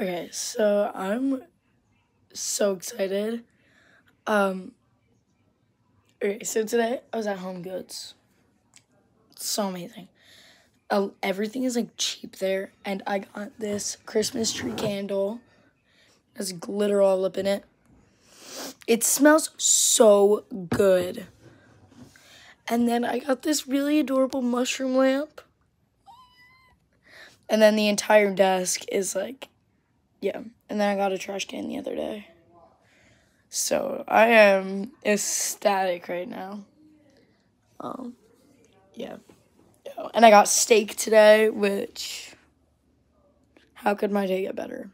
Okay, so I'm so excited. Um, okay, so today I was at Home Goods. so amazing. Uh, everything is like cheap there, and I got this Christmas tree candle. It has glitter all up in it. It smells so good. And then I got this really adorable mushroom lamp. And then the entire desk is like, yeah. And then I got a trash can the other day. So I am ecstatic right now. Um, yeah. And I got steak today, which, how could my day get better?